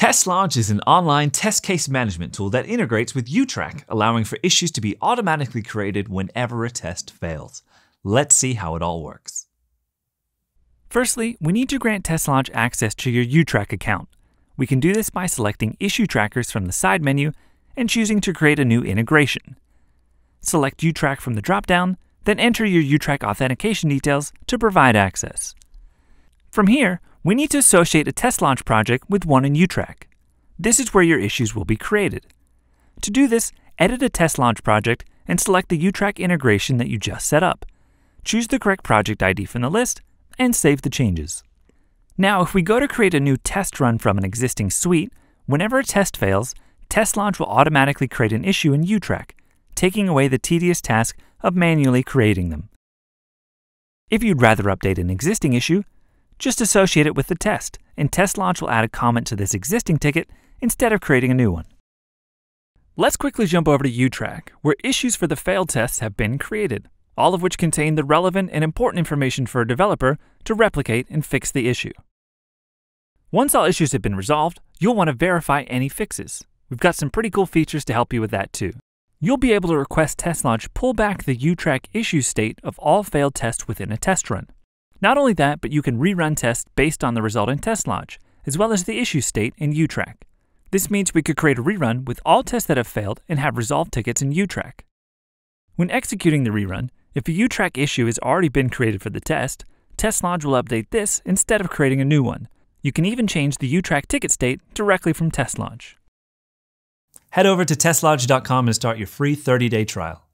TestLodge is an online test case management tool that integrates with YouTrack, allowing for issues to be automatically created whenever a test fails. Let's see how it all works. Firstly, we need to grant TestLodge access to your YouTrack account. We can do this by selecting Issue Trackers from the side menu and choosing to create a new integration. Select YouTrack from the dropdown, then enter your YouTrack authentication details to provide access. From here, we need to associate a TestLodge project with one in YouTrack. This is where your issues will be created. To do this, edit a TestLodge project and select the YouTrack integration that you just set up. Choose the correct project ID from the list and save the changes. Now, if we go to create a new test run from an existing suite, whenever a test fails, TestLodge will automatically create an issue in YouTrack, taking away the tedious task of manually creating them. If you'd rather update an existing issue, just associate it with the test, and TestLodge will add a comment to this existing ticket instead of creating a new one. Let's quickly jump over to YouTrack, where issues for the failed tests have been created, all of which contain the relevant and important information for a developer to replicate and fix the issue. Once all issues have been resolved, you'll want to verify any fixes. We've got some pretty cool features to help you with that too. You'll be able to request TestLodge pull back the YouTrack issue state of all failed tests within a test run. Not only that, but you can rerun tests based on the result in TestLodge, as well as the issue state in YouTrack. This means we could create a rerun with all tests that have failed and have resolved tickets in YouTrack. When executing the rerun, if a YouTrack issue has already been created for the test, TestLodge will update this instead of creating a new one. You can even change the YouTrack ticket state directly from TestLodge. Head over to testlodge.com and start your free 30 day trial.